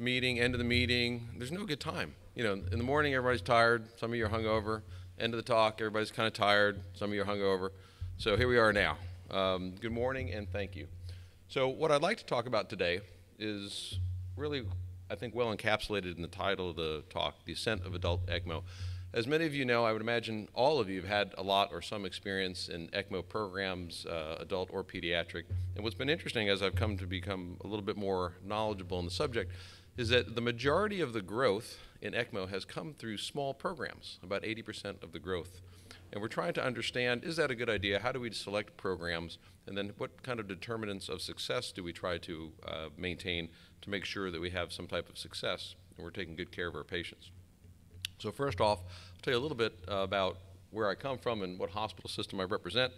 meeting, end of the meeting, there's no good time. You know, in the morning, everybody's tired. Some of you are hungover. End of the talk, everybody's kind of tired. Some of you are hungover. So here we are now. Um, good morning and thank you. So what I'd like to talk about today is really, I think, well encapsulated in the title of the talk, The Ascent of Adult ECMO. As many of you know, I would imagine all of you have had a lot or some experience in ECMO programs, uh, adult or pediatric. And what's been interesting as I've come to become a little bit more knowledgeable in the subject is that the majority of the growth in ECMO has come through small programs, about 80% of the growth. And we're trying to understand, is that a good idea? How do we select programs? And then what kind of determinants of success do we try to uh, maintain to make sure that we have some type of success and we're taking good care of our patients? So first off, I'll tell you a little bit uh, about where I come from and what hospital system I represent.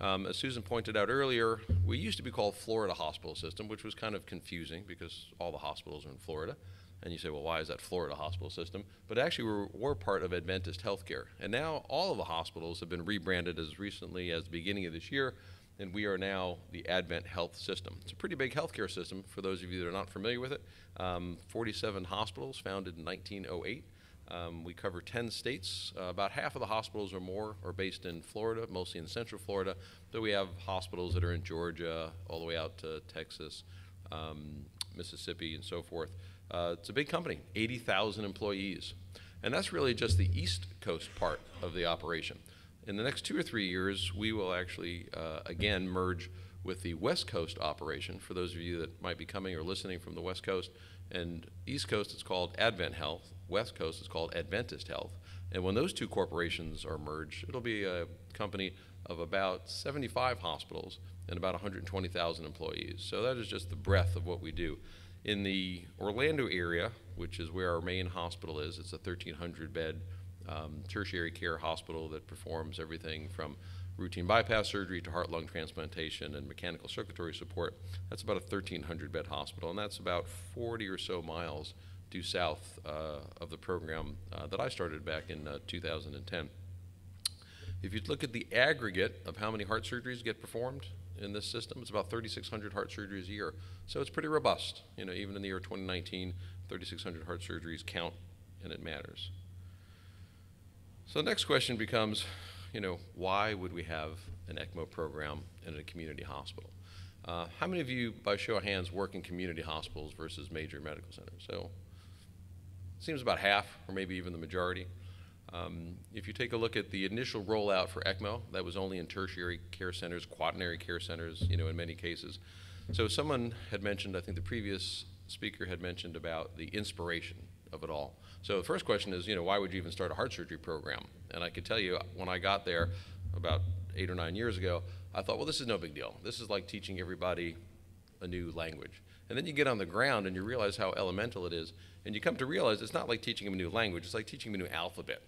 Um, as Susan pointed out earlier, we used to be called Florida Hospital System, which was kind of confusing because all the hospitals are in Florida. And you say, well, why is that Florida hospital system? But actually, we're, we're part of Adventist Healthcare. And now all of the hospitals have been rebranded as recently as the beginning of this year, and we are now the Advent Health System. It's a pretty big healthcare system for those of you that are not familiar with it. Um, 47 hospitals founded in 1908. Um, we cover 10 states. Uh, about half of the hospitals or more are based in Florida, mostly in central Florida. Though we have hospitals that are in Georgia, all the way out to Texas, um, Mississippi, and so forth. Uh, it's a big company, 80,000 employees. And that's really just the East Coast part of the operation. In the next two or three years, we will actually, uh, again, merge with the West Coast operation. For those of you that might be coming or listening from the West Coast, and East Coast, it's called Advent Health. West Coast is called Adventist Health. And when those two corporations are merged, it'll be a company of about 75 hospitals and about 120,000 employees. So that is just the breadth of what we do. In the Orlando area, which is where our main hospital is, it's a 1,300 bed um, tertiary care hospital that performs everything from routine bypass surgery to heart lung transplantation and mechanical circulatory support. That's about a 1,300 bed hospital, and that's about 40 or so miles due south uh, of the program uh, that I started back in uh, 2010. If you look at the aggregate of how many heart surgeries get performed in this system, it's about 3,600 heart surgeries a year. So it's pretty robust. You know, even in the year 2019, 3,600 heart surgeries count and it matters. So the next question becomes, you know, why would we have an ECMO program in a community hospital? Uh, how many of you, by show of hands, work in community hospitals versus major medical centers? So seems about half, or maybe even the majority. Um, if you take a look at the initial rollout for ECMO, that was only in tertiary care centers, quaternary care centers, you know, in many cases. So someone had mentioned, I think the previous speaker had mentioned about the inspiration of it all. So the first question is, you know, why would you even start a heart surgery program? And I could tell you, when I got there about eight or nine years ago, I thought, well, this is no big deal. This is like teaching everybody a new language. And then you get on the ground and you realize how elemental it is. And you come to realize it's not like teaching them a new language, it's like teaching them a new alphabet.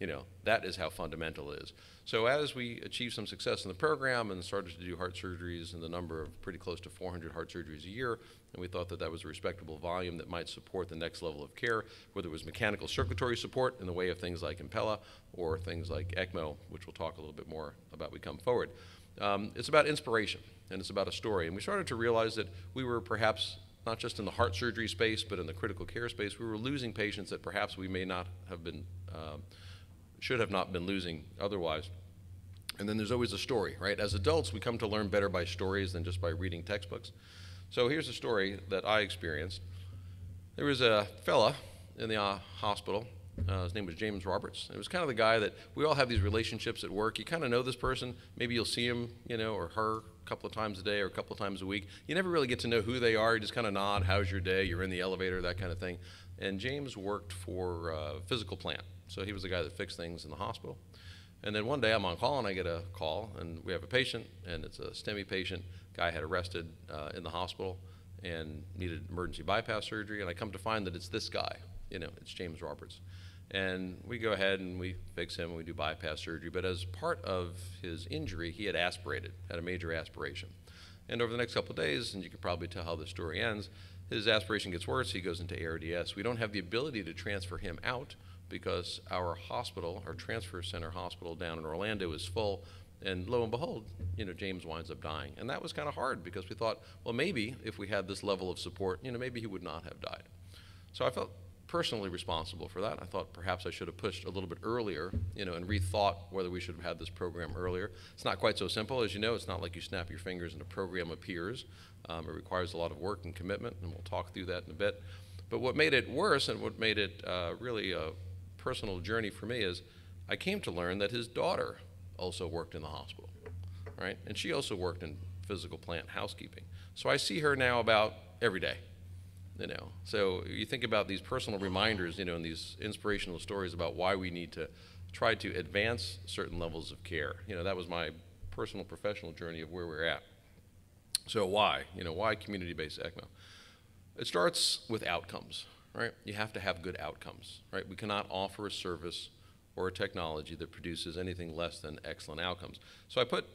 You know, that is how fundamental it is. So as we achieved some success in the program and started to do heart surgeries and the number of pretty close to 400 heart surgeries a year, and we thought that that was a respectable volume that might support the next level of care, whether it was mechanical circulatory support in the way of things like Impella or things like ECMO, which we'll talk a little bit more about we come forward. Um, it's about inspiration and it's about a story. And we started to realize that we were perhaps not just in the heart surgery space, but in the critical care space, we were losing patients that perhaps we may not have been, uh, should have not been losing otherwise. And then there's always a story, right? As adults, we come to learn better by stories than just by reading textbooks. So here's a story that I experienced. There was a fella in the uh, hospital. Uh, his name was James Roberts. It was kind of the guy that we all have these relationships at work. You kind of know this person. Maybe you'll see him, you know, or her couple of times a day or a couple of times a week. You never really get to know who they are. You just kind of nod, how's your day? You're in the elevator, that kind of thing. And James worked for uh, physical plant. So he was the guy that fixed things in the hospital. And then one day I'm on call and I get a call and we have a patient and it's a STEMI patient. Guy had arrested uh, in the hospital and needed emergency bypass surgery. And I come to find that it's this guy, you know, it's James Roberts. And we go ahead and we fix him and we do bypass surgery. But as part of his injury, he had aspirated, had a major aspiration. And over the next couple of days, and you can probably tell how the story ends, his aspiration gets worse. He goes into ARDS. We don't have the ability to transfer him out because our hospital, our transfer center hospital down in Orlando is full. And lo and behold, you know, James winds up dying. And that was kind of hard because we thought, well, maybe if we had this level of support, you know, maybe he would not have died. So I felt personally responsible for that. I thought perhaps I should have pushed a little bit earlier, you know, and rethought whether we should have had this program earlier. It's not quite so simple. As you know, it's not like you snap your fingers and a program appears. Um, it requires a lot of work and commitment, and we'll talk through that in a bit. But what made it worse and what made it uh, really a personal journey for me is I came to learn that his daughter also worked in the hospital, right? And she also worked in physical plant housekeeping. So I see her now about every day you know. So you think about these personal reminders you know and these inspirational stories about why we need to try to advance certain levels of care. You know that was my personal professional journey of where we're at. So why? You know why community-based ecmo? It starts with outcomes right? You have to have good outcomes right? We cannot offer a service or a technology that produces anything less than excellent outcomes. So i put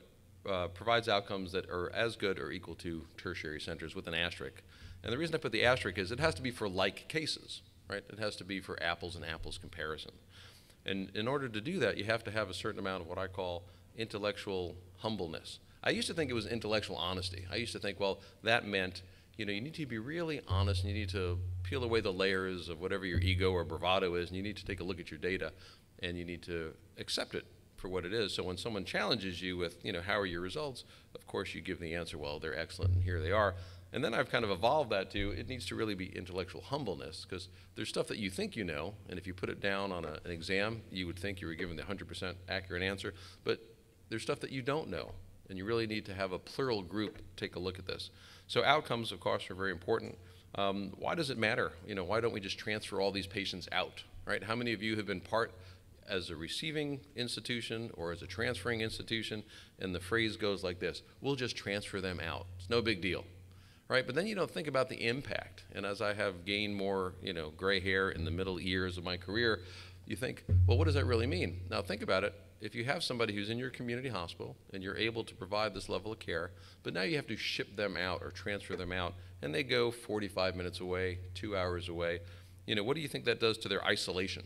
uh, provides outcomes that are as good or equal to tertiary centers with an asterisk and the reason I put the asterisk is it has to be for like cases, right? It has to be for apples and apples comparison. And in order to do that, you have to have a certain amount of what I call intellectual humbleness. I used to think it was intellectual honesty. I used to think, well, that meant, you know, you need to be really honest and you need to peel away the layers of whatever your ego or bravado is and you need to take a look at your data and you need to accept it for what it is. So when someone challenges you with, you know, how are your results, of course you give the answer, well, they're excellent and here they are. And then I've kind of evolved that to it needs to really be intellectual humbleness because there's stuff that you think you know, and if you put it down on a, an exam, you would think you were given the 100% accurate answer, but there's stuff that you don't know, and you really need to have a plural group take a look at this. So outcomes, of course, are very important. Um, why does it matter? You know, why don't we just transfer all these patients out, right? How many of you have been part as a receiving institution or as a transferring institution, and the phrase goes like this, we'll just transfer them out. It's no big deal right? But then you don't think about the impact. And as I have gained more, you know, gray hair in the middle years of my career, you think, well, what does that really mean? Now think about it. If you have somebody who's in your community hospital and you're able to provide this level of care, but now you have to ship them out or transfer them out, and they go 45 minutes away, two hours away, you know, what do you think that does to their isolation?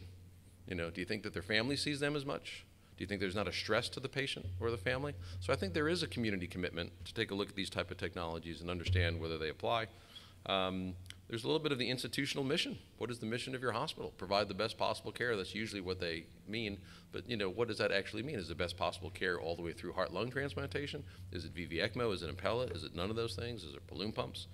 You know, do you think that their family sees them as much? Do you think there's not a stress to the patient or the family? So I think there is a community commitment to take a look at these type of technologies and understand whether they apply. Um, there's a little bit of the institutional mission. What is the mission of your hospital? Provide the best possible care. That's usually what they mean. But you know, what does that actually mean? Is the best possible care all the way through heart-lung transplantation? Is it VV ECMO? Is it Impella? Is it none of those things? Is it balloon pumps?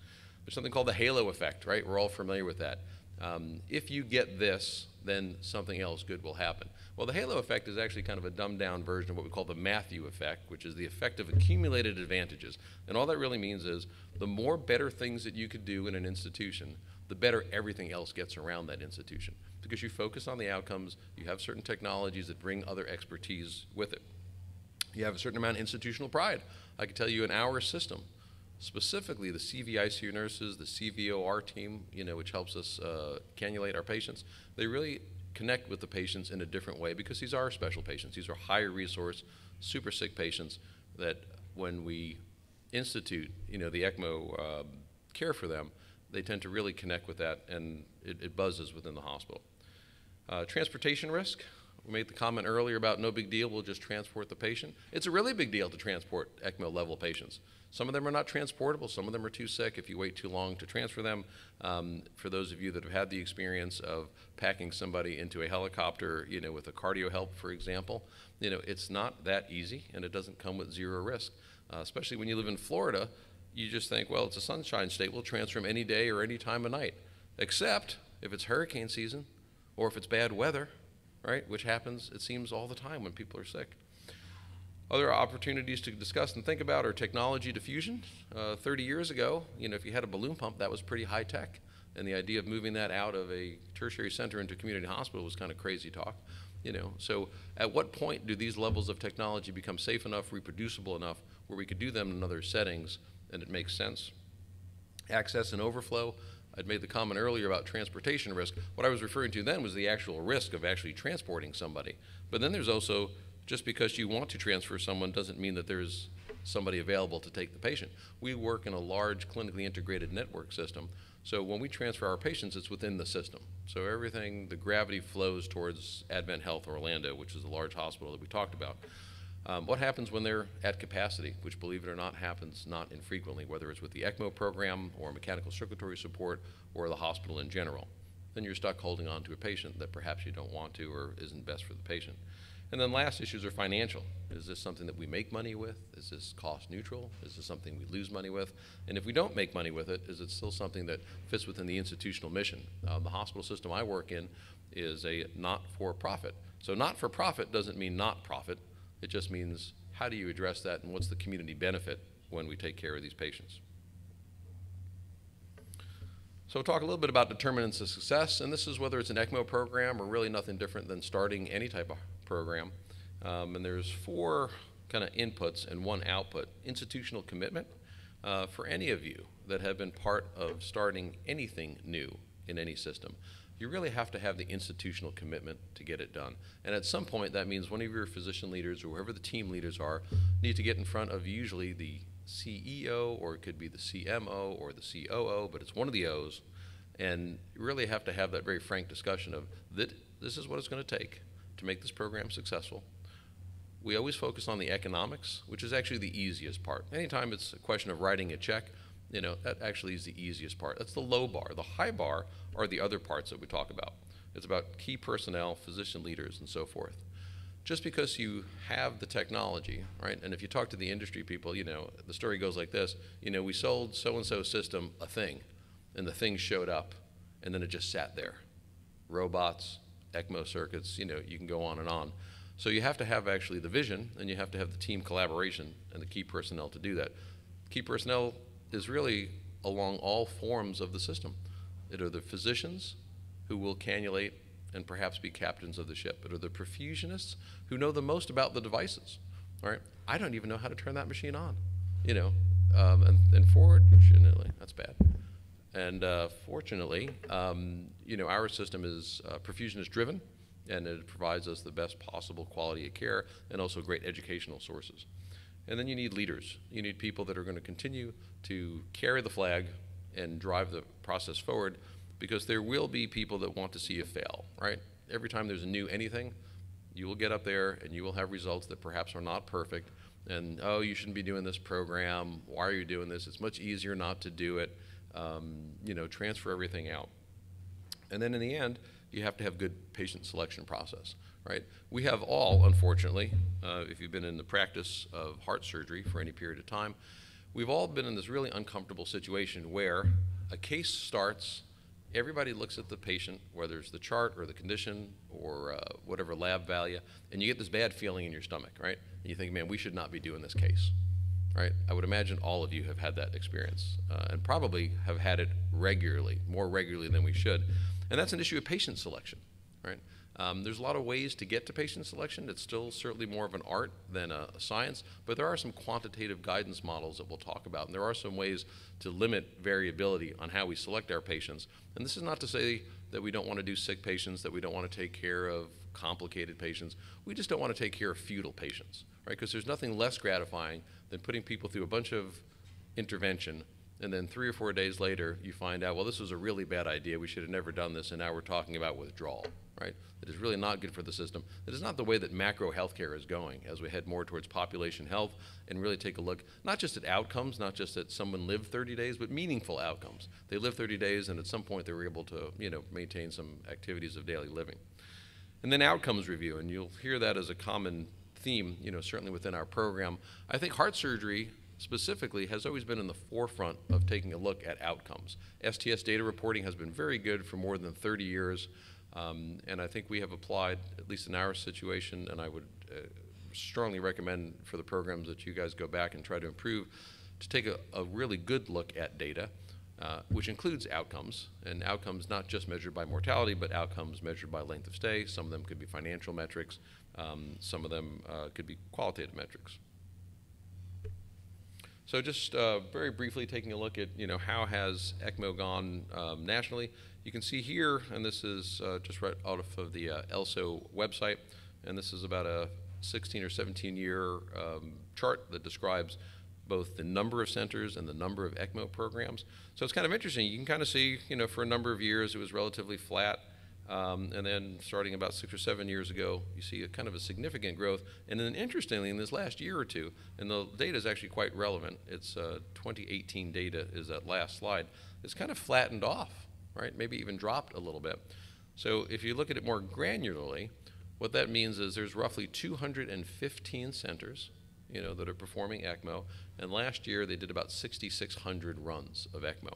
There's something called the halo effect, right? We're all familiar with that. Um, if you get this, then something else good will happen. Well, the halo effect is actually kind of a dumbed down version of what we call the Matthew effect, which is the effect of accumulated advantages. And all that really means is the more better things that you could do in an institution, the better everything else gets around that institution. Because you focus on the outcomes, you have certain technologies that bring other expertise with it. You have a certain amount of institutional pride. I can tell you in our system, specifically the CVICU nurses, the CVOR team, you know, which helps us uh, cannulate our patients, they really connect with the patients in a different way because these are special patients. These are higher resource, super sick patients that when we institute, you know, the ECMO uh, care for them, they tend to really connect with that and it, it buzzes within the hospital. Uh, transportation risk. We made the comment earlier about no big deal, we'll just transport the patient. It's a really big deal to transport ECMO level patients. Some of them are not transportable. Some of them are too sick if you wait too long to transfer them. Um, for those of you that have had the experience of packing somebody into a helicopter, you know, with a CardioHelp, for example, you know, it's not that easy and it doesn't come with zero risk. Uh, especially when you live in Florida, you just think, well, it's a sunshine state. We'll transfer them any day or any time of night. Except if it's hurricane season or if it's bad weather, right? Which happens, it seems, all the time when people are sick. Other opportunities to discuss and think about are technology diffusion. Uh, 30 years ago, you know, if you had a balloon pump, that was pretty high tech. And the idea of moving that out of a tertiary center into a community hospital was kind of crazy talk. You know, so at what point do these levels of technology become safe enough, reproducible enough, where we could do them in other settings and it makes sense? Access and overflow. I'd made the comment earlier about transportation risk. What I was referring to then was the actual risk of actually transporting somebody. But then there's also just because you want to transfer someone doesn't mean that there's somebody available to take the patient. We work in a large clinically integrated network system. So when we transfer our patients, it's within the system. So everything, the gravity flows towards Advent Health Orlando, which is a large hospital that we talked about. Um, what happens when they're at capacity, which believe it or not happens not infrequently, whether it's with the ECMO program or mechanical circulatory support or the hospital in general. then you're stuck holding on to a patient that perhaps you don't want to or isn't best for the patient. And then last issues are financial. Is this something that we make money with? Is this cost neutral? Is this something we lose money with? And if we don't make money with it, is it still something that fits within the institutional mission? Uh, the hospital system I work in is a not-for-profit. So not-for-profit doesn't mean not profit. It just means how do you address that and what's the community benefit when we take care of these patients? So we'll talk a little bit about determinants of success, and this is whether it's an ECMO program or really nothing different than starting any type of program. Um, and there's four kind of inputs and one output. Institutional commitment uh, for any of you that have been part of starting anything new in any system. You really have to have the institutional commitment to get it done. And at some point, that means one of your physician leaders or whoever the team leaders are need to get in front of usually the CEO or it could be the CMO or the COO, but it's one of the O's. And you really have to have that very frank discussion of that this is what it's going to take to make this program successful. We always focus on the economics, which is actually the easiest part. Anytime it's a question of writing a check, you know, that actually is the easiest part. That's the low bar. The high bar are the other parts that we talk about. It's about key personnel, physician leaders, and so forth just because you have the technology, right? And if you talk to the industry people, you know, the story goes like this, you know, we sold so-and-so system a thing, and the thing showed up, and then it just sat there. Robots, ECMO circuits, you know, you can go on and on. So you have to have actually the vision, and you have to have the team collaboration and the key personnel to do that. Key personnel is really along all forms of the system. It are the physicians who will cannulate and perhaps be captains of the ship. It are the perfusionists who know the most about the devices. All right, I don't even know how to turn that machine on. You know, um, and, and fortunately, that's bad. And uh, fortunately, um, you know, our system is uh, perfusionist driven, and it provides us the best possible quality of care and also great educational sources. And then you need leaders. You need people that are going to continue to carry the flag and drive the process forward because there will be people that want to see you fail, right? Every time there's a new anything, you will get up there and you will have results that perhaps are not perfect. And, oh, you shouldn't be doing this program. Why are you doing this? It's much easier not to do it. Um, you know, transfer everything out. And then in the end, you have to have good patient selection process, right? We have all, unfortunately, uh, if you've been in the practice of heart surgery for any period of time, we've all been in this really uncomfortable situation where a case starts everybody looks at the patient, whether it's the chart or the condition or uh, whatever lab value, and you get this bad feeling in your stomach, right? And you think, man, we should not be doing this case, right? I would imagine all of you have had that experience uh, and probably have had it regularly, more regularly than we should. And that's an issue of patient selection, right? Um, there's a lot of ways to get to patient selection. It's still certainly more of an art than a, a, science, but there are some quantitative guidance models that we'll talk about, and there are some ways to limit variability on how we select our patients. And this is not to say that we don't want to do sick patients, that we don't want to take care of complicated patients. We just don't want to take care of futile patients, right? Because there's nothing less gratifying than putting people through a bunch of intervention and then three or four days later you find out, well, this was a really bad idea. We should have never done this, and now we're talking about withdrawal right? That is really not good for the system. That is not the way that macro healthcare is going as we head more towards population health and really take a look not just at outcomes, not just that someone lived 30 days, but meaningful outcomes. They lived 30 days and at some point they were able to, you know, maintain some activities of daily living. And then outcomes review, and you'll hear that as a common theme, you know, certainly within our program. I think heart surgery specifically has always been in the forefront of taking a look at outcomes. STS data reporting has been very good for more than 30 years. Um, and I think we have applied, at least in our situation, and I would uh, strongly recommend for the programs that you guys go back and try to improve, to take a, a really good look at data, uh, which includes outcomes, and outcomes not just measured by mortality, but outcomes measured by length of stay. Some of them could be financial metrics. Um, some of them uh, could be qualitative metrics. So just uh, very briefly taking a look at, you know, how has ECMO gone um, nationally. You can see here, and this is uh, just right out of the uh, ELSO website, and this is about a 16 or 17 year um, chart that describes both the number of centers and the number of ECMO programs. So it's kind of interesting. You can kind of see, you know, for a number of years it was relatively flat. Um, and then starting about six or seven years ago, you see a kind of a significant growth. And then interestingly, in this last year or two, and the data is actually quite relevant, it's uh, 2018 data is that last slide, it's kind of flattened off, right? Maybe even dropped a little bit. So if you look at it more granularly, what that means is there's roughly 215 centers, you know, that are performing ECMO, and last year they did about 6,600 runs of ECMO.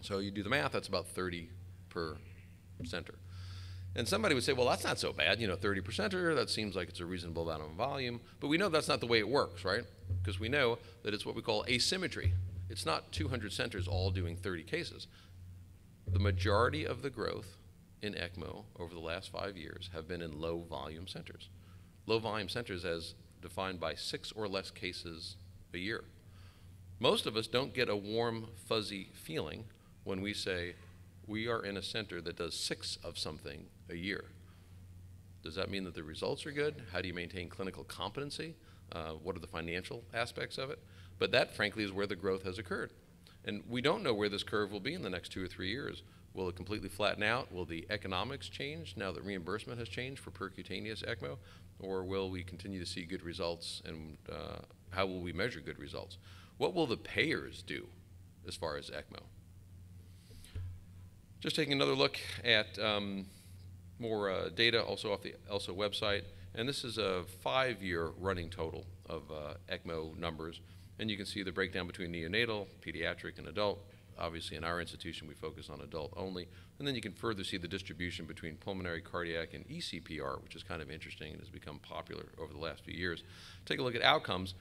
So you do the math, that's about 30 per center. And somebody would say, well, that's not so bad, you know, 30 percenter, that seems like it's a reasonable amount of volume. But we know that's not the way it works, right? Because we know that it's what we call asymmetry. It's not 200 centers all doing 30 cases. The majority of the growth in ECMO over the last five years have been in low volume centers. Low volume centers as defined by six or less cases a year. Most of us don't get a warm, fuzzy feeling when we say, we are in a center that does six of something a year. Does that mean that the results are good? How do you maintain clinical competency? Uh, what are the financial aspects of it? But that, frankly, is where the growth has occurred. And we don't know where this curve will be in the next two or three years. Will it completely flatten out? Will the economics change now that reimbursement has changed for percutaneous ECMO? Or will we continue to see good results and uh, how will we measure good results? What will the payers do as far as ECMO? Just taking another look at um, more uh, data also off the ELSO website. And this is a five-year running total of uh, ECMO numbers. And you can see the breakdown between neonatal, pediatric, and adult. Obviously, in our institution, we focus on adult only. And then you can further see the distribution between pulmonary, cardiac, and ECPR, which is kind of interesting and has become popular over the last few years. Take a look at outcomes.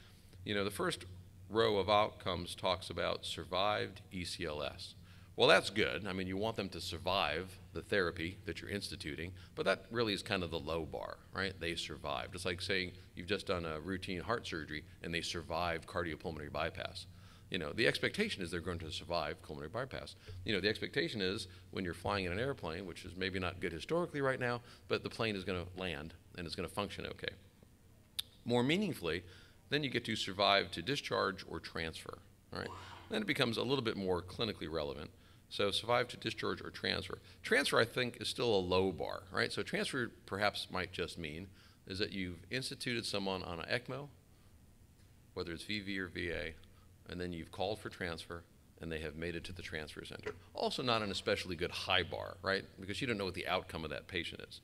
You know, the first row of outcomes talks about survived ECLS. Well, that's good. I mean, you want them to survive the therapy that you're instituting, but that really is kind of the low bar, right? They survived. It's like saying you've just done a routine heart surgery and they survived cardiopulmonary bypass. You know, the expectation is they're going to survive pulmonary bypass. You know, the expectation is when you're flying in an airplane, which is maybe not good historically right now, but the plane is going to land and it's going to function okay. More meaningfully, then you get to survive to discharge or transfer, right? Then it becomes a little bit more clinically relevant. So survive to discharge or transfer. Transfer, I think, is still a low bar, right? So transfer perhaps might just mean is that you've instituted someone on an ECMO, whether it's VV or VA, and then you've called for transfer, and they have made it to the transfer center. Also not an especially good high bar, right? Because you don't know what the outcome of that patient is.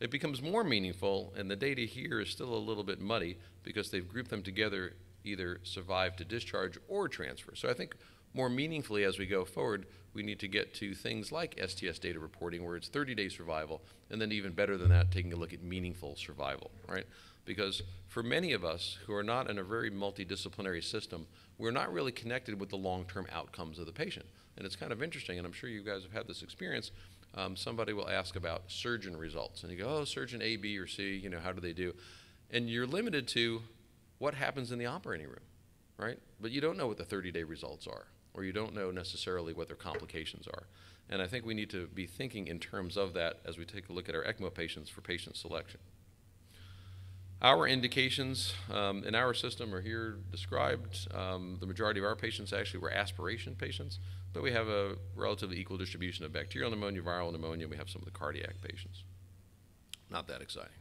It becomes more meaningful, and the data here is still a little bit muddy because they've grouped them together either survive to discharge or transfer. So I think more meaningfully as we go forward, we need to get to things like STS data reporting where it's 30 day survival, and then even better than that, taking a look at meaningful survival, right? Because for many of us who are not in a very multidisciplinary system, we're not really connected with the long term outcomes of the patient. And it's kind of interesting, and I'm sure you guys have had this experience. Um, somebody will ask about surgeon results, and you go, oh, surgeon A, B, or C, you know, how do they do? And you're limited to what happens in the operating room, right? But you don't know what the 30 day results are or you don't know necessarily what their complications are. And I think we need to be thinking in terms of that as we take a look at our ECMO patients for patient selection. Our indications um, in our system are here described. Um, the majority of our patients actually were aspiration patients, but we have a relatively equal distribution of bacterial pneumonia, viral pneumonia, we have some of the cardiac patients. Not that exciting.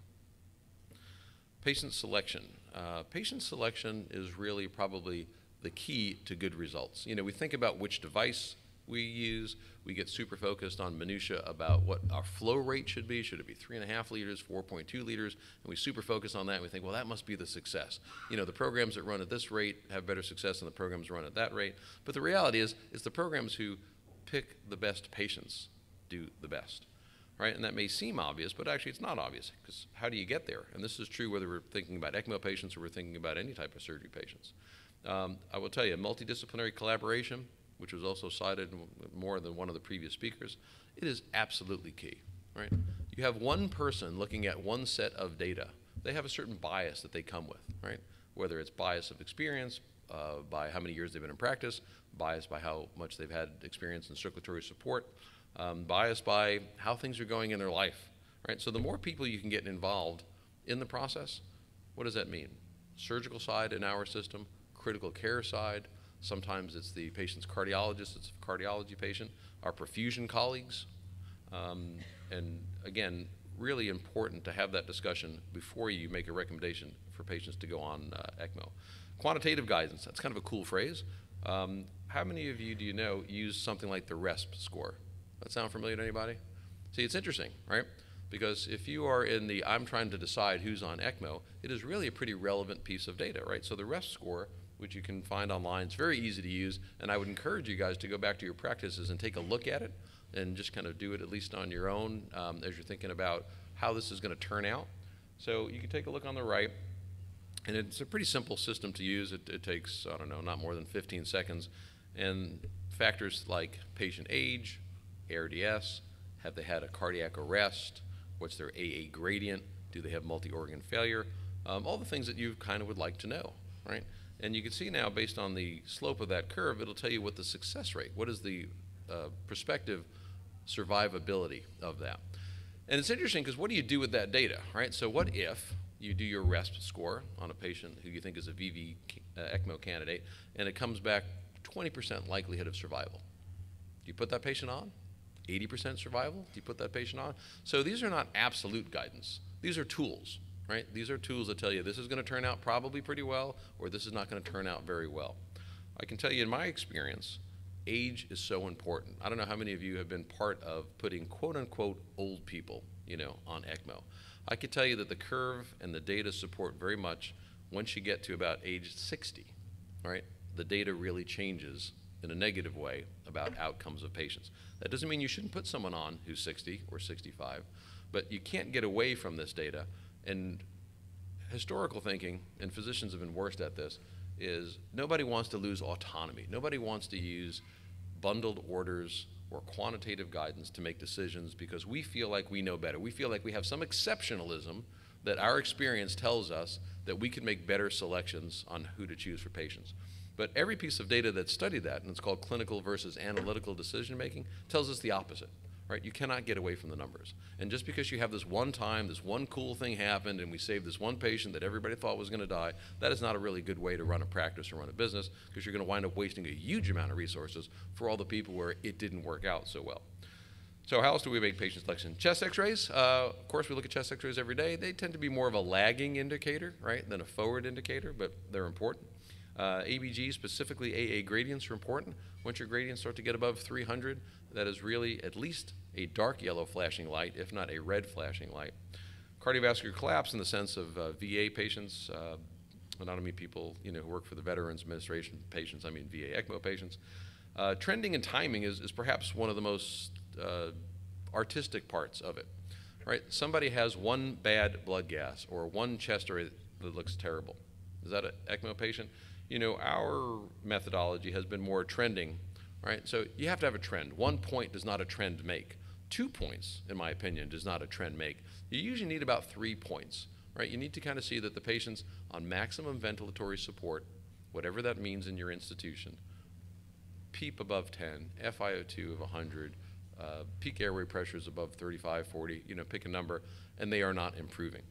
Patient selection. Uh, patient selection is really probably the key to good results. You know, we think about which device we use. We get super focused on minutia about what our flow rate should be. Should it be three and a half liters, 4.2 liters? And we super focus on that. And we think, well, that must be the success. You know, the programs that run at this rate have better success than the programs run at that rate. But the reality is, is the programs who pick the best patients do the best. Right? And that may seem obvious, but actually it's not obvious because how do you get there? And this is true whether we're thinking about ECMO patients or we're thinking about any type of surgery patients. Um, I will tell you, multidisciplinary collaboration, which was also cited more than one of the previous speakers, it is absolutely key, right? You have one person looking at one set of data. They have a certain bias that they come with, right? Whether it's bias of experience, uh, by how many years they've been in practice, bias by how much they've had experience in circulatory support, um, bias by how things are going in their life, right? So the more people you can get involved in the process, what does that mean? Surgical side in our system, critical care side. Sometimes it's the patient's cardiologist, it's a cardiology patient, our perfusion colleagues. Um, and again, really important to have that discussion before you make a recommendation for patients to go on uh, ECMO. Quantitative guidance, that's kind of a cool phrase. Um, how many of you do you know use something like the RESP score? That sound familiar to anybody? See, it's interesting, right? Because if you are in the I'm trying to decide who's on ECMO, it is really a pretty relevant piece of data, right? So the RESP score, which you can find online, It's very easy to use, and I would encourage you guys to go back to your practices and take a look at it and just kind of do it at least on your own um, as you're thinking about how this is going to turn out. So you can take a look on the right, and it's a pretty simple system to use. It, it takes, I don't know, not more than 15 seconds, and factors like patient age, ARDS, have they had a cardiac arrest, what's their AA gradient, do they have multi-organ failure, um, all the things that you kind of would like to know, right? And you can see now, based on the slope of that curve, it'll tell you what the success rate, what is the uh, prospective survivability of that. And it's interesting because what do you do with that data, right? So what if you do your RESP score on a patient who you think is a VV uh, ECMO candidate, and it comes back 20% likelihood of survival? Do you put that patient on? 80% survival? Do you put that patient on? So these are not absolute guidance. These are tools, right? These are tools that tell you this is going to turn out probably pretty well, or this is not going to turn out very well. I can tell you in my experience, age is so important. I don't know how many of you have been part of putting quote unquote old people, you know, on ECMO. I can tell you that the curve and the data support very much once you get to about age 60, right? The data really changes in a negative way about outcomes of patients. That doesn't mean you shouldn't put someone on who's 60 or 65, but you can't get away from this data. And historical thinking, and physicians have been worst at this, is nobody wants to lose autonomy. Nobody wants to use bundled orders or quantitative guidance to make decisions because we feel like we know better. We feel like we have some exceptionalism that our experience tells us that we can make better selections on who to choose for patients. But every piece of data that studied that, and it's called clinical versus analytical decision making, tells us the opposite right? You cannot get away from the numbers. And just because you have this one time, this one cool thing happened, and we saved this one patient that everybody thought was going to die, that is not a really good way to run a practice or run a business because you're going to wind up wasting a huge amount of resources for all the people where it didn't work out so well. So how else do we make patient selection? Chest x-rays, uh, of course we look at chest x-rays every day. They tend to be more of a lagging indicator, right, than a forward indicator, but they're important. Uh, ABG, specifically AA gradients, are important. Once your gradients start to get above 300, that is really at least a dark yellow flashing light, if not a red flashing light. Cardiovascular collapse in the sense of uh, VA patients, uh, I don't mean people you know, who work for the Veterans Administration patients, I mean VA ECMO patients. Uh, trending and timing is, is perhaps one of the most uh, artistic parts of it. Right? Somebody has one bad blood gas or one chest x-ray that looks terrible. Is that an ECMO patient? You know, our methodology has been more trending right? So you have to have a trend. One point does not a trend make. Two points, in my opinion, does not a trend make. You usually need about three points, right? You need to kind of see that the patient's on maximum ventilatory support, whatever that means in your institution, PEEP above 10, FiO2 of 100, uh, peak airway pressures above 35, 40, you know, pick a number, and they are not improving.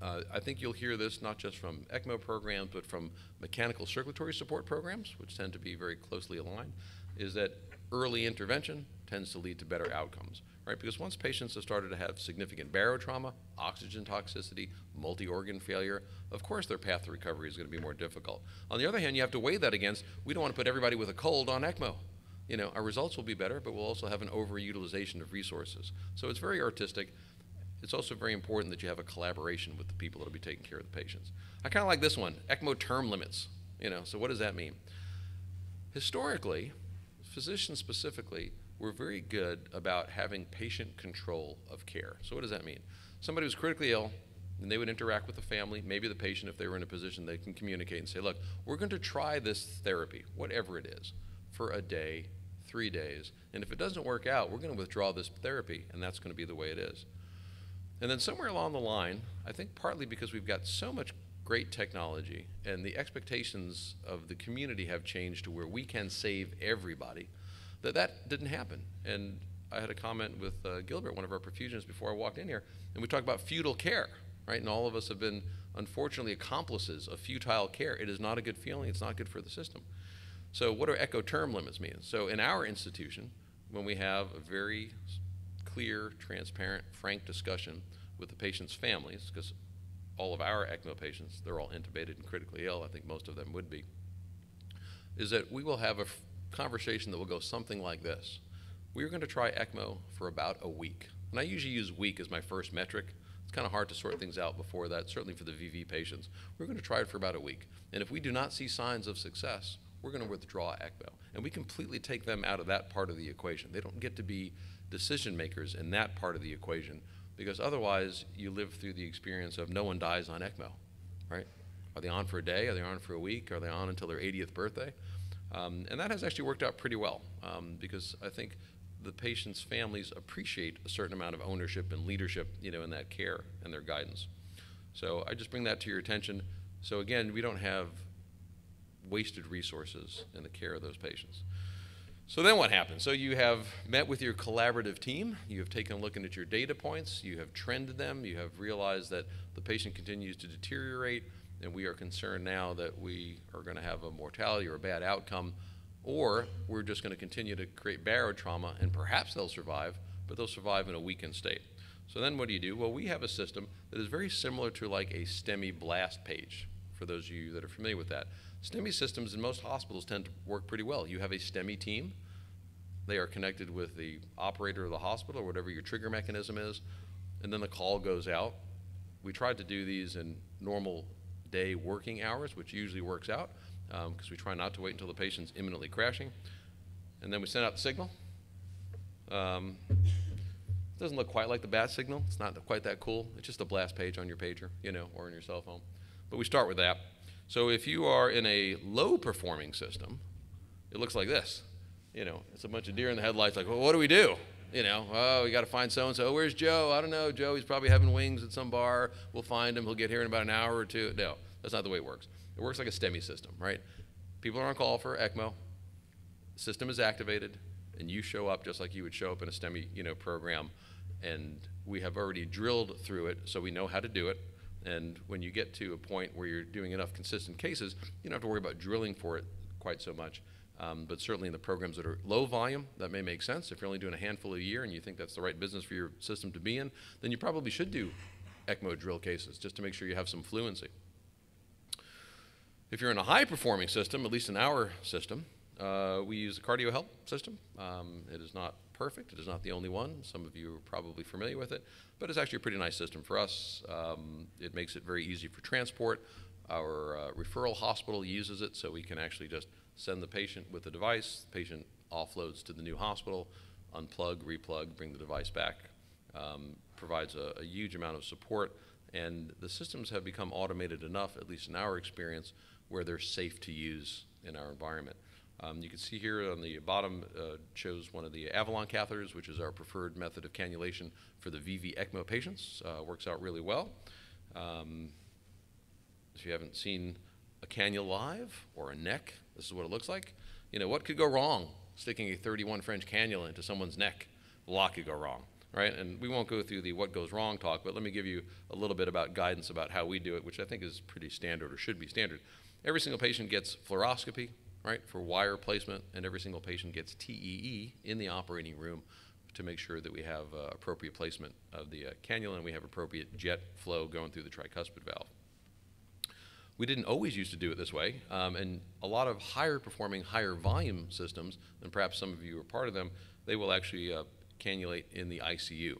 Uh, I think you'll hear this not just from ECMO programs, but from mechanical circulatory support programs, which tend to be very closely aligned, is that early intervention tends to lead to better outcomes, right? Because once patients have started to have significant barotrauma, oxygen toxicity, multi-organ failure, of course their path to recovery is going to be more difficult. On the other hand, you have to weigh that against, we don't want to put everybody with a cold on ECMO. You know, our results will be better, but we'll also have an overutilization of resources. So it's very artistic. It's also very important that you have a collaboration with the people that will be taking care of the patients. I kind of like this one, ECMO term limits. You know, so what does that mean? Historically, physicians specifically were very good about having patient control of care. So what does that mean? Somebody was critically ill, and they would interact with the family, maybe the patient if they were in a position they can communicate and say, look, we're going to try this therapy, whatever it is, for a day, three days, and if it doesn't work out, we're going to withdraw this therapy, and that's going to be the way it is. And then somewhere along the line, I think partly because we've got so much great technology and the expectations of the community have changed to where we can save everybody, that that didn't happen. And I had a comment with uh, Gilbert, one of our perfusionists, before I walked in here, and we talked about futile care, right? And all of us have been, unfortunately, accomplices of futile care. It is not a good feeling. It's not good for the system. So what do ECMO term limits mean? So in our institution, when we have a very clear, transparent, frank discussion with the patient's families, because all of our ECMO patients, they're all intubated and critically ill, I think most of them would be, is that we will have a conversation that will go something like this. We're going to try ECMO for about a week. And I usually use week as my first metric. It's kind of hard to sort things out before that, certainly for the VV patients. We're going to try it for about a week. And if we do not see signs of success, we're going to withdraw ECMO. And we completely take them out of that part of the equation. They don't get to be decision makers in that part of the equation because otherwise you live through the experience of no one dies on ECMO, right? Are they on for a day? Are they on for a week? Are they on until their 80th birthday? Um, and that has actually worked out pretty well um, because I think the patients' families appreciate a certain amount of ownership and leadership, you know, in that care and their guidance. So I just bring that to your attention. So again, we don't have wasted resources in the care of those patients. So then what happens? So you have met with your collaborative team, you have taken a look at your data points, you have trended them, you have realized that the patient continues to deteriorate, and we are concerned now that we are going to have a mortality or a bad outcome, or we're just going to continue to create barotrauma and perhaps they'll survive, but they'll survive in a weakened state. So then what do you do? Well, we have a system that is very similar to like a STEMI blast page, for those of you that are familiar with that. STEMI systems in most hospitals tend to work pretty well. You have a STEMI team. They are connected with the operator of the hospital or whatever your trigger mechanism is, and then the call goes out. We tried to do these in normal day working hours, which usually works out because um, we try not to wait until the patient's imminently crashing. And then we send out the signal. Um, it doesn't look quite like the bat signal. It's not quite that cool. It's just a blast page on your pager, you know, or on your cell phone. But we start with that. So if you are in a low performing system, it looks like this. You know, it's a bunch of deer in the headlights, like, well, what do we do? You know, oh, we got to find so and so. Where's Joe? I don't know. Joe, he's probably having wings at some bar. We'll find him. He'll get here in about an hour or two. No, that's not the way it works. It works like a STEMI system, right? People are on call for ECMO. System is activated, and you show up just like you would show up in a STEMI, you know, program. And we have already drilled through it, so we know how to do it. And when you get to a point where you're doing enough consistent cases, you don't have to worry about drilling for it quite so much. Um, but certainly in the programs that are low volume, that may make sense. If you're only doing a handful a year and you think that's the right business for your system to be in, then you probably should do ECMO drill cases just to make sure you have some fluency. If you're in a high performing system, at least in our system, uh, we use a CardioHelp system. Um, it is not perfect. It is not the only one. Some of you are probably familiar with it, but it's actually a pretty nice system for us. Um, it makes it very easy for transport. Our uh, referral hospital uses it, so we can actually just send the patient with the device. The patient offloads to the new hospital, unplug, replug, bring the device back. Um, provides a, a huge amount of support, and the systems have become automated enough, at least in our experience, where they're safe to use in our environment. Um, you can see here on the bottom uh, shows one of the Avalon catheters, which is our preferred method of cannulation for the VV ECMO patients. Uh, works out really well. Um, if you haven't seen a cannula live or a neck, this is what it looks like. You know, what could go wrong sticking a 31 French cannula into someone's neck? A lot could go wrong, right? And we won't go through the what goes wrong talk, but let me give you a little bit about guidance about how we do it, which I think is pretty standard or should be standard. Every single patient gets fluoroscopy, right, for wire placement, and every single patient gets TEE in the operating room to make sure that we have uh, appropriate placement of the uh, cannula and we have appropriate jet flow going through the tricuspid valve. We didn't always used to do it this way, um, and a lot of higher performing, higher volume systems, and perhaps some of you are part of them, they will actually uh, cannulate in the ICU.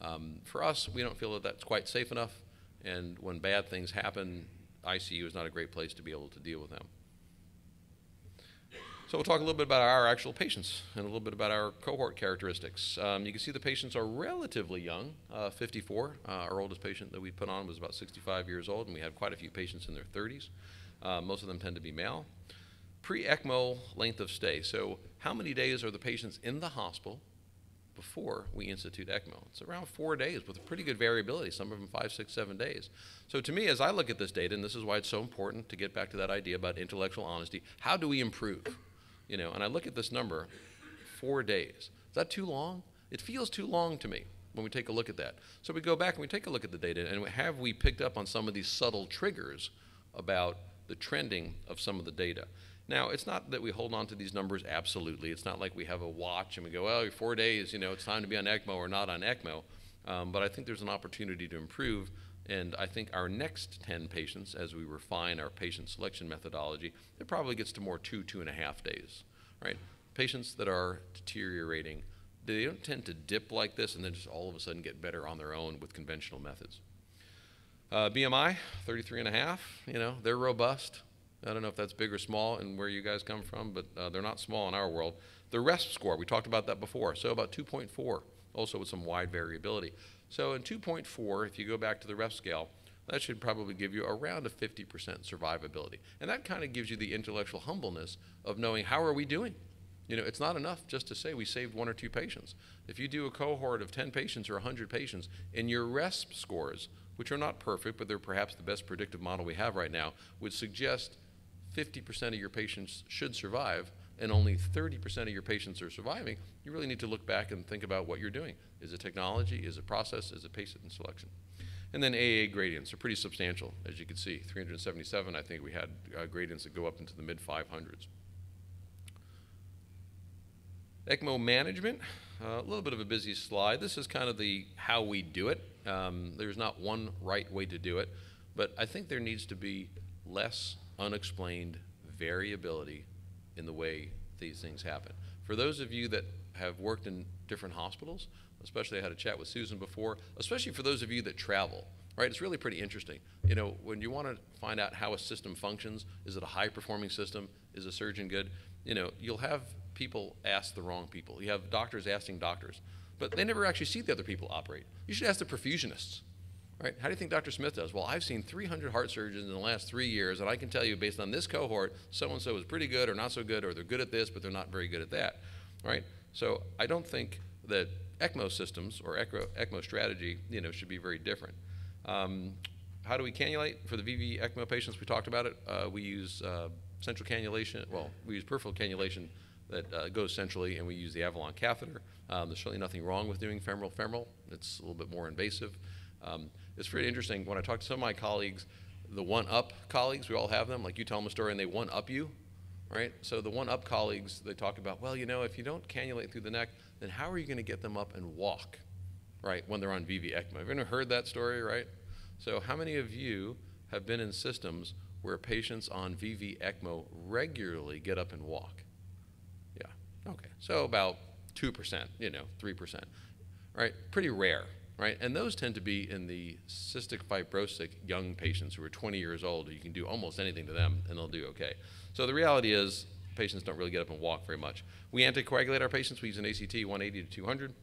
Um, for us, we don't feel that that's quite safe enough, and when bad things happen, ICU is not a great place to be able to deal with them. So we'll talk a little bit about our actual patients and a little bit about our cohort characteristics. Um, you can see the patients are relatively young, uh, 54. Uh, our oldest patient that we put on was about 65 years old, and we had quite a few patients in their 30s. Uh, most of them tend to be male. Pre-ECMO length of stay. So how many days are the patients in the hospital before we institute ECMO. It's around four days with pretty good variability, some of them five, six, seven days. So to me, as I look at this data, and this is why it's so important to get back to that idea about intellectual honesty, how do we improve? You know, and I look at this number, four days. Is that too long? It feels too long to me when we take a look at that. So we go back and we take a look at the data, and have we picked up on some of these subtle triggers about the trending of some of the data? Now, it's not that we hold on to these numbers absolutely. It's not like we have a watch and we go, well, four days, you know, it's time to be on ECMO or not on ECMO. Um, but I think there's an opportunity to improve. And I think our next 10 patients, as we refine our patient selection methodology, it probably gets to more two, two and a half days, right? Patients that are deteriorating they don't tend to dip like this and then just all of a sudden get better on their own with conventional methods. Uh, BMI, 33 and a half, you know, they're robust. I don't know if that's big or small and where you guys come from, but uh, they're not small in our world. The RESP score, we talked about that before, so about 2.4, also with some wide variability. So in 2.4, if you go back to the RESP scale, that should probably give you around a 50% survivability. And that kind of gives you the intellectual humbleness of knowing how are we doing? You know, it's not enough just to say we saved one or two patients. If you do a cohort of 10 patients or 100 patients and your RESP scores, which are not perfect, but they're perhaps the best predictive model we have right now, would suggest 50% of your patients should survive and only 30% of your patients are surviving, you really need to look back and think about what you're doing. Is it technology? Is it process? Is it patient selection? And then AA gradients are pretty substantial, as you can see. 377, I think we had uh, gradients that go up into the mid 500s. ECMO management, uh, a little bit of a busy slide. This is kind of the how we do it. Um, there's not one right way to do it, but I think there needs to be less unexplained variability in the way these things happen. For those of you that have worked in different hospitals, especially I had a chat with Susan before, especially for those of you that travel, right? It's really pretty interesting. You know, when you want to find out how a system functions, is it a high performing system? Is a surgeon good? You know, you'll have people ask the wrong people. You have doctors asking doctors, but they never actually see the other people operate. You should ask the perfusionists, right? How do you think Dr. Smith does? Well, I've seen 300 heart surgeons in the last three years, and I can tell you based on this cohort, so and so is pretty good or not so good, or they're good at this, but they're not very good at that, right? So I don't think that ECMO systems or ECMO, ECMO strategy, you know, should be very different. Um, how do we cannulate for the VV ECMO patients? We talked about it. Uh, we use uh, central cannulation. Well, we use peripheral cannulation that uh, goes centrally, and we use the Avalon catheter. Um, there's certainly nothing wrong with doing femoral femoral. It's a little bit more invasive. Um, it's pretty interesting when I talk to some of my colleagues, the one up colleagues, we all have them. Like you tell them a story and they one up you, right? So the one up colleagues, they talk about, well, you know, if you don't cannulate through the neck, then how are you going to get them up and walk, right, when they're on VV ECMO? Have you ever heard that story, right? So how many of you have been in systems where patients on VV ECMO regularly get up and walk? Yeah, okay. So about 2%, you know, 3%, right? Pretty rare, right? And those tend to be in the cystic fibrosis young patients who are 20 years old. You can do almost anything to them and they'll do okay. So the reality is patients don't really get up and walk very much. We anticoagulate our patients. We use an ACT 180 to 200.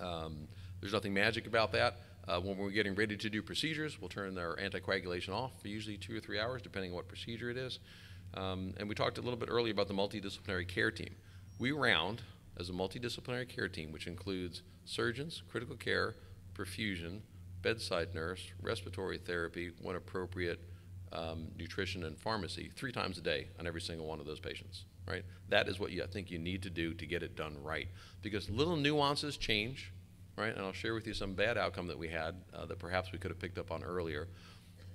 Um, there's nothing magic about that. Uh, when we're getting ready to do procedures, we'll turn our anticoagulation off for usually two or three hours, depending on what procedure it is. Um, and we talked a little bit earlier about the multidisciplinary care team. We round as a multidisciplinary care team, which includes surgeons, critical care, perfusion, bedside nurse, respiratory therapy, when appropriate, um, nutrition and pharmacy three times a day on every single one of those patients, right? That is what you, I think you need to do to get it done right. Because little nuances change, right? And I'll share with you some bad outcome that we had uh, that perhaps we could have picked up on earlier.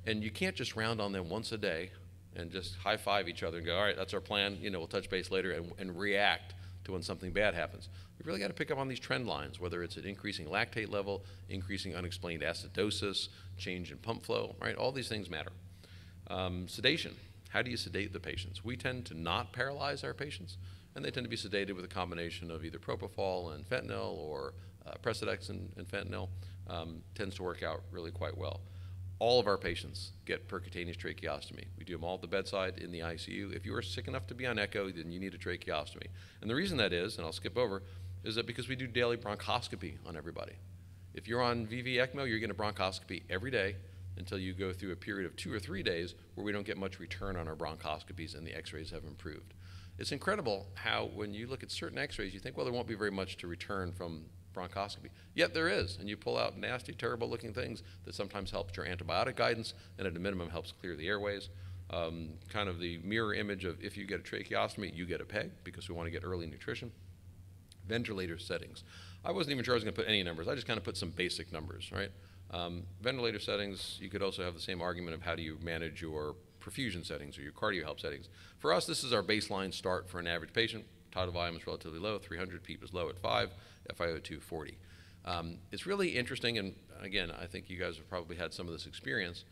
And you can't just round on them once a day and just high five each other and go, all right, that's our plan, you know, we'll touch base later and, and react to when something bad happens. We've really got to pick up on these trend lines, whether it's an increasing lactate level, increasing unexplained acidosis, change in pump flow, right? All these things matter. Um, sedation. How do you sedate the patients? We tend to not paralyze our patients, and they tend to be sedated with a combination of either propofol and fentanyl or uh, Precedex and, and fentanyl. Um, tends to work out really quite well. All of our patients get percutaneous tracheostomy. We do them all at the bedside in the ICU. If you are sick enough to be on ECMO, then you need a tracheostomy. And the reason that is, and I'll skip over, is that because we do daily bronchoscopy on everybody. If you're on VV ECMO, you're getting a bronchoscopy every day until you go through a period of two or three days where we don't get much return on our bronchoscopies and the x-rays have improved. It's incredible how when you look at certain x-rays, you think, well, there won't be very much to return from bronchoscopy. Yet there is, and you pull out nasty, terrible looking things that sometimes helps your antibiotic guidance and at a minimum helps clear the airways. Um, kind of the mirror image of if you get a tracheostomy, you get a PEG because we want to get early nutrition. Ventilator settings. I wasn't even sure I was going to put any numbers. I just kind of put some basic numbers, right? Um, ventilator settings, you could also have the same argument of how do you manage your perfusion settings or your CardioHelp settings. For us, this is our baseline start for an average patient. Tidal volume is relatively low, 300, PEEP is low at 5, FiO2 40. Um, it's really interesting, and again, I think you guys have probably had some of this experience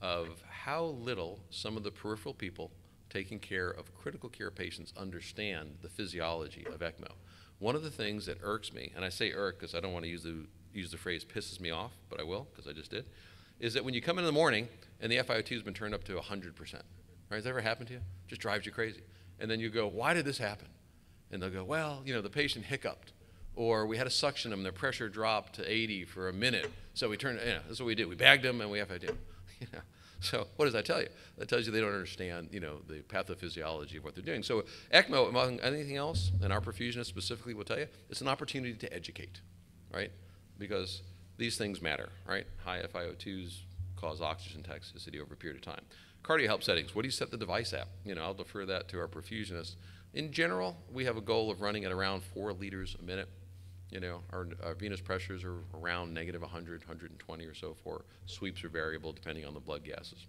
of how little some of the peripheral people taking care of critical care patients understand the physiology of ECMO. One of the things that irks me, and I say irk because I don't want to use the, use the phrase pisses me off, but I will because I just did, is that when you come in in the morning and the FiO2 has been turned up to 100%, right? Has that ever happened to you? Just drives you crazy. And then you go, why did this happen? And they'll go, well, you know, the patient hiccuped or we had to suction them, their pressure dropped to 80 for a minute. So we turned, you know, that's what we did. We bagged them and we FID them. Know? So what does that tell you? That tells you they don't understand, you know, the pathophysiology of what they're doing. So ECMO, among anything else, and our perfusionist specifically will tell you, it's an opportunity to educate, right? Because these things matter, right? High FiO2s cause oxygen toxicity over a period of time. CardioHelp settings, what do you set the device at? You know, I'll defer that to our perfusionist. In general, we have a goal of running at around four liters a minute. You know, our, our, venous pressures are around negative 100, 120 or so for sweeps are variable depending on the blood gases.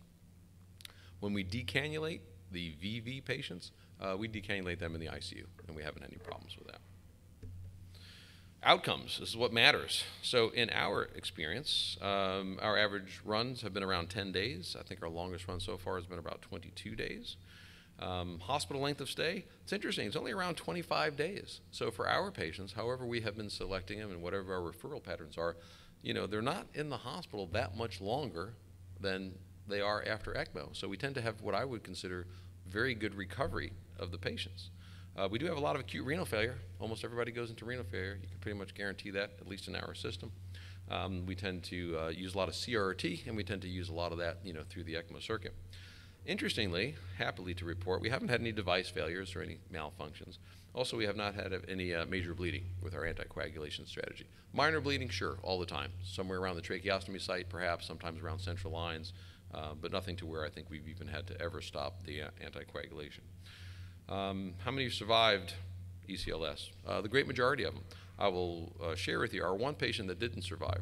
When we decannulate the VV patients, uh, we decannulate them in the ICU, and we haven't had any problems with that. Outcomes, this is what matters. So in our experience, um, our average runs have been around 10 days. I think our longest run so far has been about 22 days. Um, hospital length of stay, it's interesting, it's only around 25 days. So for our patients, however we have been selecting them and whatever our referral patterns are, you know, they're not in the hospital that much longer than they are after ECMO. So we tend to have what I would consider very good recovery of the patients. Uh, we do have a lot of acute renal failure. Almost everybody goes into renal failure. You can pretty much guarantee that, at least in our system. Um, we tend to uh, use a lot of CRRT, and we tend to use a lot of that, you know, through the ECMO circuit. Interestingly, happily to report, we haven't had any device failures or any malfunctions. Also, we have not had any uh, major bleeding with our anticoagulation strategy. Minor bleeding, sure, all the time. Somewhere around the tracheostomy site, perhaps, sometimes around central lines, uh, but nothing to where I think we've even had to ever stop the uh, anticoagulation. Um, how many survived ECLS? Uh, the great majority of them. I will uh, share with you our one patient that didn't survive.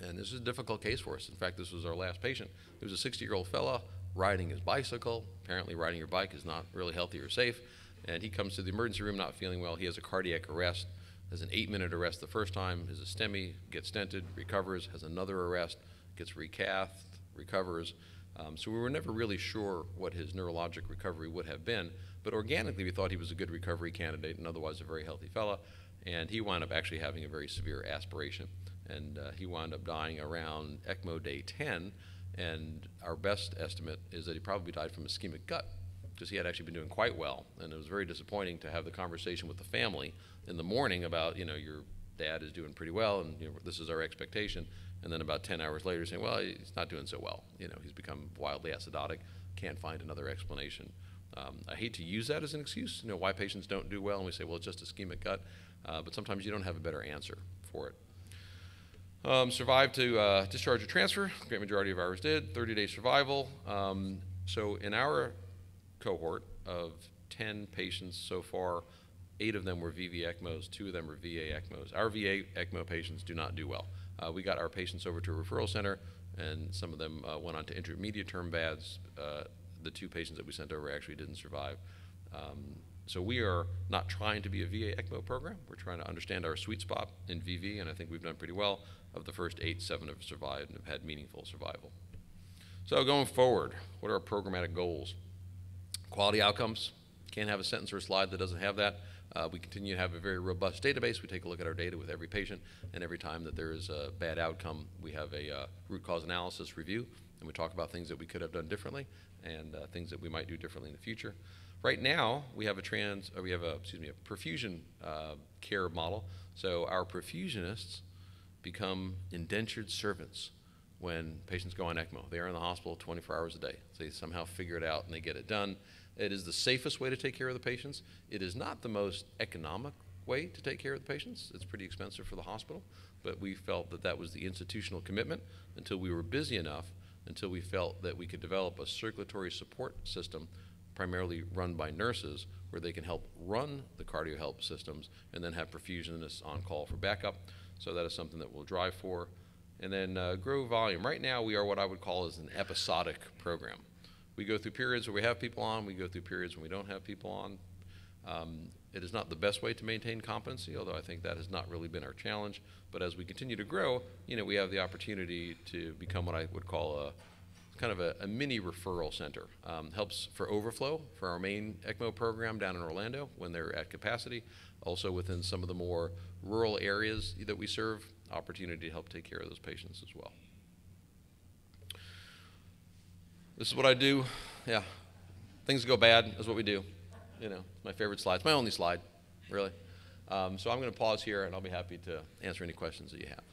And this is a difficult case for us. In fact, this was our last patient. He was a 60 year old fellow riding his bicycle. Apparently, riding your bike is not really healthy or safe. And he comes to the emergency room not feeling well. He has a cardiac arrest. Has an eight minute arrest the first time, is a STEMI, gets stented, recovers, has another arrest, gets recathed, recovers. Um, so we were never really sure what his neurologic recovery would have been, but organically we thought he was a good recovery candidate and otherwise a very healthy fella. And he wound up actually having a very severe aspiration, and uh, he wound up dying around ECMO day 10 and our best estimate is that he probably died from ischemic gut because he had actually been doing quite well. And it was very disappointing to have the conversation with the family in the morning about, you know, your dad is doing pretty well and you know, this is our expectation. And then about 10 hours later saying, well, he's not doing so well. You know, he's become wildly acidotic, can't find another explanation. Um, I hate to use that as an excuse, you know, why patients don't do well. And we say, well, it's just ischemic gut. Uh, but sometimes you don't have a better answer for it. Um, survived to uh, discharge or transfer. Great majority of ours did. 30 day survival. Um, so in our cohort of 10 patients so far, eight of them were VV ECMOs, two of them were VA ECMOs. Our VA ECMO patients do not do well. Uh, we got our patients over to a referral center, and some of them uh, went on to intermediate term VADs. Uh, the two patients that we sent over actually didn't survive. Um, so we are not trying to be a VA ECMO program. We're trying to understand our sweet spot in VV, and I think we've done pretty well. Of the first eight, seven have survived and have had meaningful survival. So going forward, what are our programmatic goals? Quality outcomes. Can't have a sentence or a slide that doesn't have that. Uh, we continue to have a very robust database. We take a look at our data with every patient, and every time that there is a bad outcome, we have a uh, root cause analysis review, and we talk about things that we could have done differently and uh, things that we might do differently in the future. Right now, we have a trans, we have a excuse me, a perfusion uh, care model. So our perfusionists become indentured servants when patients go on ECMO. They are in the hospital 24 hours a day. They somehow figure it out and they get it done. It is the safest way to take care of the patients. It is not the most economic way to take care of the patients. It's pretty expensive for the hospital, but we felt that that was the institutional commitment until we were busy enough, until we felt that we could develop a circulatory support system primarily run by nurses where they can help run the CardioHelp systems and then have perfusionists on call for backup. So that is something that we'll drive for. And then uh, grow volume. Right now, we are what I would call as an episodic program. We go through periods where we have people on. We go through periods when we don't have people on. Um, it is not the best way to maintain competency, although I think that has not really been our challenge. But as we continue to grow, you know, we have the opportunity to become what I would call a kind of a, a mini referral center. Um, helps for overflow for our main ECMO program down in Orlando when they're at capacity. Also within some of the more rural areas that we serve, opportunity to help take care of those patients as well. This is what I do. Yeah, things go bad is what we do. You know, my favorite slide. It's my only slide, really. Um, so I'm going to pause here, and I'll be happy to answer any questions that you have.